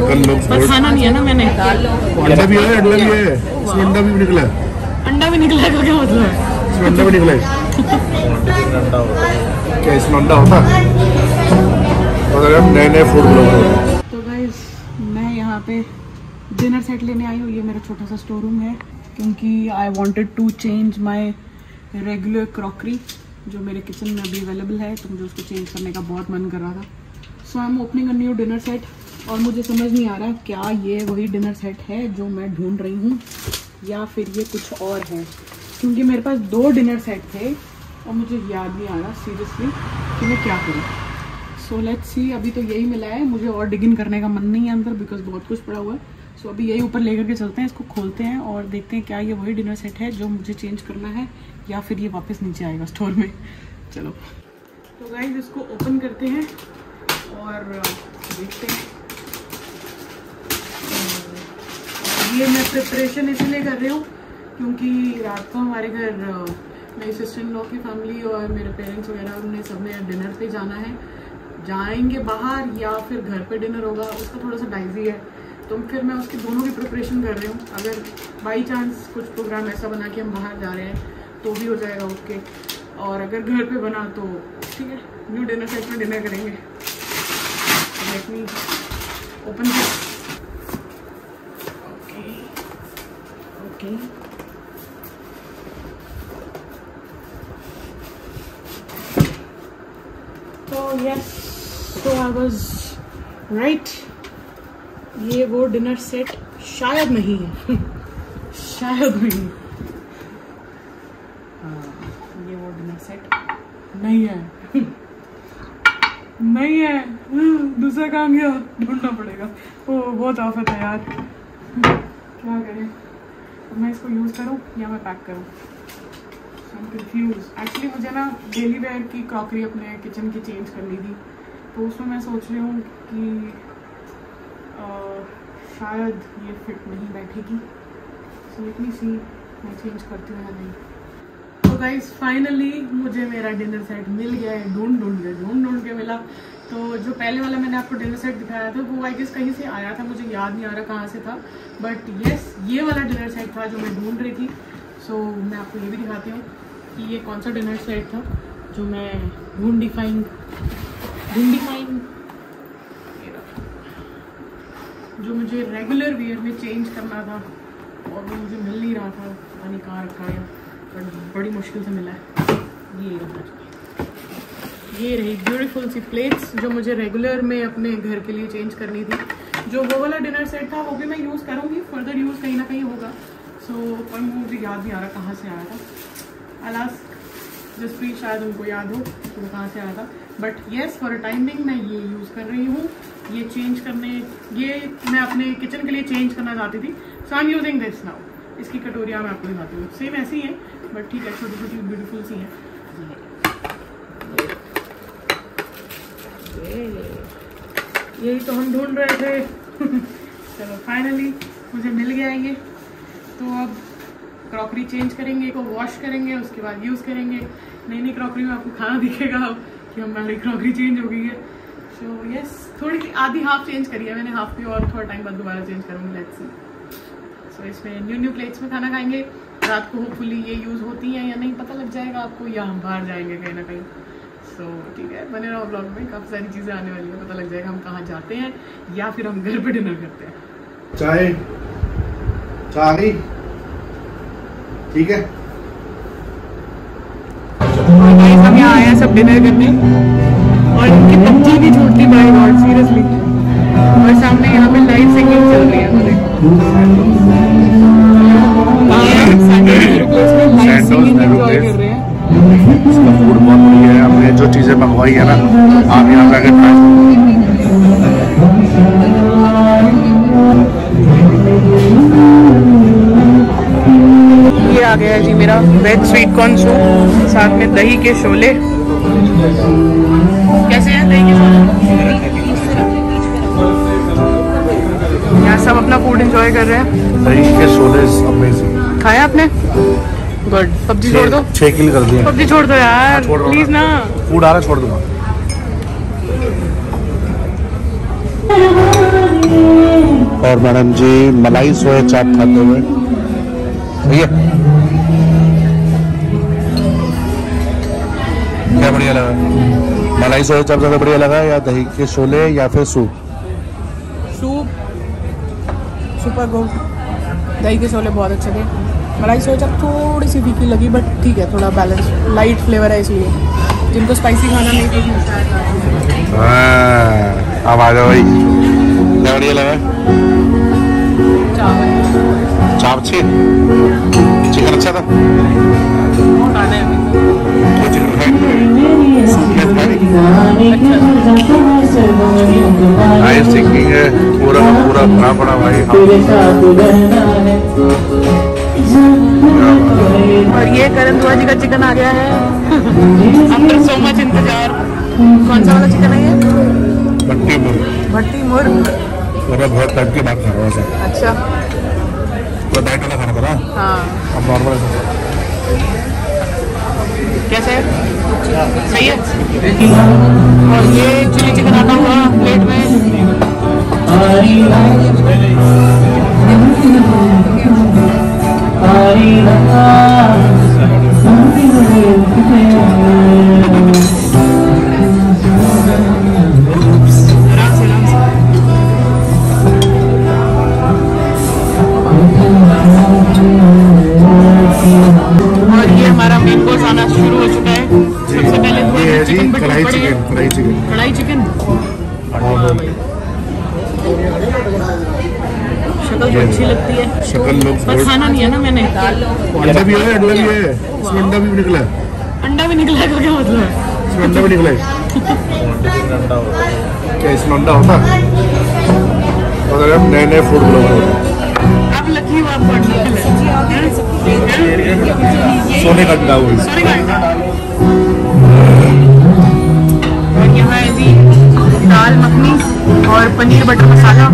शकल पर खाना नहीं है ना मैंने। अंडा भी है अंडा भी है। इसमें अंडा भी निकला है। अंडा भी निकला है तो क्या मतलब इसमें अंडा भी निकला है। क्या इसमें अंडा होता? है अगर हम नए नए फ़ूड ब्लॉगर तो गाइज़ मैं यहाँ पे डिनर सेट लेने आई हूँ। ये मेरा छोटा सा स्टोर रूम है क्योंकि I wanted to change my regular crockery जो मेरे किचन में अभी अवेलेबल है। तो मुझे उसको चेंज करने का बहुत मन कर रहा था। So I am opening a new dinner set और मुझे समझ नहीं आ रहा क्या ये वही डिनर सेट है जो मैं ढूंढ रही हूँ या फिर ये कुछ और है। क्योंकि मेरे पास दो डिनर सेट थे और मुझे याद नहीं आ रहा सीरियसली कि मैं क्या करूँ। सो लेट्स सी अभी तो यही मिला है। मुझे और डिगिन करने का मन नहीं है अंदर बिकॉज़ बहुत कुछ पड़ा हुआ है। सो so, अभी यही ऊपर लेकर के चलते हैं इसको खोलते हैं और देखते हैं क्या ये वही डिनर सेट है जो मुझे चेंज करना है या फिर ये वापस नीचे आएगा स्टोर में। चलो। तो गाइज़ इसको ओपन करते हैं और देखते हैं और ये मैं प्रिपरेशन इसलिए कर रही हूँ क्योंकि रात को हमारे घर मेरी सिस्टर इन लॉ की फैमिली और मेरे पेरेंट्स वगैरह, उन्हें सबने डिनर पे जाना है। जाएँगे बाहर या फिर घर पे डिनर होगा, उसका थोड़ा सा डाइजी है। तो फिर मैं उसकी दोनों की प्रिपरेशन कर रही हूँ। अगर बाई चांस कुछ प्रोग्राम ऐसा बना कि हम बाहर जा रहे हैं तो भी हो जाएगा ओके और अगर घर पे बना तो ठीक है न्यू डिनर सेट में डिनर करेंगे। लेट मी ओपन ओके तो यस तो आई वाज राइट ये वो डिनर सेट शायद नहीं है। शायद नहीं। हाँ, ये वो डिनर सेट नहीं है। नहीं है। हम्म, दूसरा काम यह ढूंढना पड़ेगा। ओ बहुत आफत है यार। क्या करें? अब मैं इसको यूज़ करूँ या मैं पैक करूँ? कंफ्यूज एक्चुअली मुझे ना डेली वेयर की क्रॉकरी अपने किचन की चेंज करनी थी। तो उसमें मैं सोच रही हूँ कि अ, शायद ये फिट नहीं बैठेगी। सो मी सी मैं चेंज करती हूँ या नहीं। तो गाइज़ फाइनली मुझे मेरा डिनर सेट मिल गया है। ढूंढ ढूंढ के ढूंढ ढूंढ के मिला तो जो पहले वाला मैंने आपको डिनर सेट दिखाया था, वो आई गेस कहीं से आया था, मुझे याद नहीं आ रहा कहाँ से था बट यस ये वाला डिनर सेट था जो मैं ढूंढ रही थी। सो मैं आपको ये भी दिखाती हूँ कि ये कौन सा डिनर सेट था जो मैं ढूंढी फाइन ढूंढी फाइन जो मुझे रेगुलर वेयर में चेंज करना था और वो मुझे मिल नहीं रहा था, पता नहीं कहाँ रखा है बड़ी मुश्किल से मिला है। ये। ये रही ब्यूटीफुल सी प्लेट्स जो मुझे रेगुलर में अपने घर के लिए चेंज करनी थी। जो वो वाला डिनर सेट था वो भी मैं यूज़ करूँगी। फर्दर यूज़ कहीं ना कहीं होगा। सो so, पर मुझे याद नहीं आ रहा कहाँ से आया था। अलास जसप्रीत शायद उनको याद हो वो कहाँ से आया था। But yes for a timing मैं ये यूज़ कर रही हूँ। ये चेंज करने ये मैं अपने किचन के लिए चेंज करना चाहती थी। So I am using this now इसकी कटोरियाँ मैं आपको दिखाती हूँ। सेम ऐसी है बट ठीक है छोटी छोटी ब्यूटीफुल सी हैं। ये- यही तो हम ढूंढ रहे थे। चलो फाइनली मुझे मिल गया ये। तो अब क्रॉकरी चेंज करेंगे को वॉश करेंगे उसके बाद यूज़ करेंगे। नई नई क्रॉकरी में आपको खाना दिखेगा अब कि हमारी क्रॉकरी चेंज हो गई है। सो so, यस yes, थोड़ी सी आधी हाफ़ चेंज करी है मैंने हाफ़ भी और थोड़ा टाइम बाद दोबारा चेंज करूँगी लेट्स सी सो इसमें न्यू न्यू प्लेट्स में खाना खाएँगे। रात को होपफुली ये यूज़ होती हैं या नहीं पता लग जाएगा आपको या हम बाहर जाएँगे कहीं ना कहीं। सो ठीक है बने रहो ब्लॉग में काफ़ी सारी चीज़ें आने वाली है पता लग जाएगा हम कहाँ जाते हैं या फिर हम घर पे डिनर करते हैं। चाय? चाय ठीक है। हम यहाँ आए हैं सब डिनर करने और इनकी पबजी भी छूटती बाय गॉड सीरियसली और सामने यहाँ पे लाइव सिंगिंग चल रही है लाइव सिंगिंग एंजॉय कर रहे हैं। हमने जो चीज़ें मंगवाई है ना, आप यहाँ पे ट्राई ये आ गया जी मेरा वेज स्वीट कॉर्न सूप साथ में दही के शोले कैसे हैं दही के शोले यहाँ सब अपना फ़ूड एंजॉय कर रहे हैं। गुड सब्ज़ी छोड़ दो। छः किलो कर दिए। सब्ज़ी छोड़ दो यार प्लीज़ ना। ना। फ़ूड आ रहा छोड़ दूँगा। और मैडम जी मलाई सोया चाप खाते हुए। है क्या बढ़िया लगा? मलाई सोया चाप ज़्यादा बढ़िया लगा या दही के छोले या फिर सूप? सूप। Super good. दही के छोले बहुत अच्छे थे। मलाई सोचा थोड़ी सी फीकी लगी बट ठीक है थोड़ा बैलेंस लाइट फ्लेवर है इसलिए। जिनको स्पाइसी खाना नहीं पसंद हाँ, अब आ जाओ भाई क्या बढ़िया लगा? चाप अच्छी चिकन अच्छा था? है है पूरा पूरा भरा पड़ा भाई। और ये करण दुआ जी का चिकन आ गया है। आफ्टर सो मच इंतज़ार। कौन सा वाला चिकन है ये? बट्टी मुर्ग। भट्टी मुर्ग। पूरा बहुत टाइम के बाद खा रहा हूँ सर। अच्छा। पूरा डाइट वाला खाना था ना? हाँ। अब नॉर्मल कैसे? सही है? और ये चिली चिकन आता हुआ प्लेट में। हो है। तो है जी chicken kadai chicken kadai chicken kadai chicken अच्छी लगती है। शक्ल लोग पर खाना नहीं है ना मैंने। अंडा भी है अंडा भी है। इसमें अंडा भी निकला है। अंडा भी निकला का क्या मतलब। इसमें अंडा भी निकला है। क्या इसमें अंडा होता? है मतलब हम नए नए फ़ूड ब्लॉगर हैं आप लकी हो आप है सोने का अंडा हुआ। सॉरी और यहाँ है जी दाल मखनी और पनीर बटर मसाला।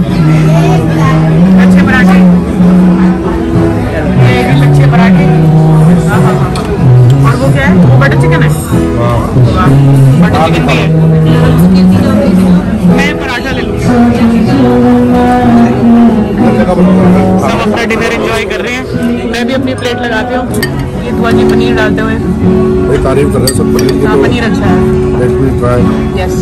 तारीफ़ कर रहे हैं सब पनीर की हाँ तो पनीर अच्छा है। लेट मी ट्राई यस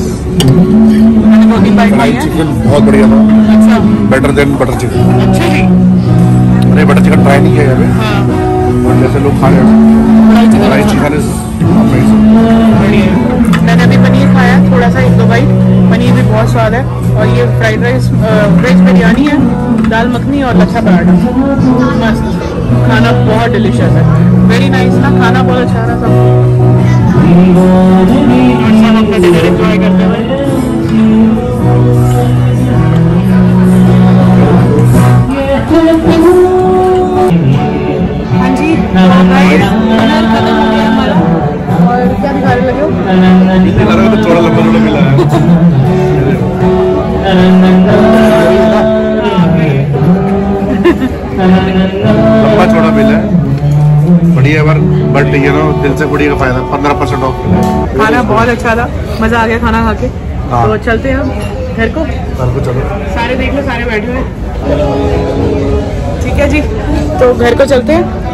मैंने दो तीन बाइट कढ़ाई चिकन बहुत बढ़िया था। अच्छा। बेटर देन बटर चिकन अच्छा जी। मैंने बटर चिकन ट्राई नहीं किया है अभी हाँ। और जैसे लोग खा रहे हैं। कढ़ाई chicken kadai chicken is amazing बढ़िया। मैंने अभी पनीर खाया थोड़ा सा एक दो बाइट पनीर भी बहुत स्वाद है। और ये फ्राइड राइस वेज बिरयानी है दाल मखनी और लच्छा पराठा। मस्त। खाना बहुत डिलीशियस है। वेरी नाइस ना? खाना बहुत अच्छा रहा सब? लंबा थोड़ा मिला है लंबा चौड़ा मिला है बढ़िया बार बट ये नो दिल से कुड़ी का फ़ायदा पंद्रह परसेंट ऑफ़ मिला खाना बहुत अच्छा था मज़ा आ गया खाना खा के। हाँ। तो चलते हैं हम घर को। घर को चलो। सारे देख लो सारे बैठे हुए। ठीक है जी तो घर को चलते हैं।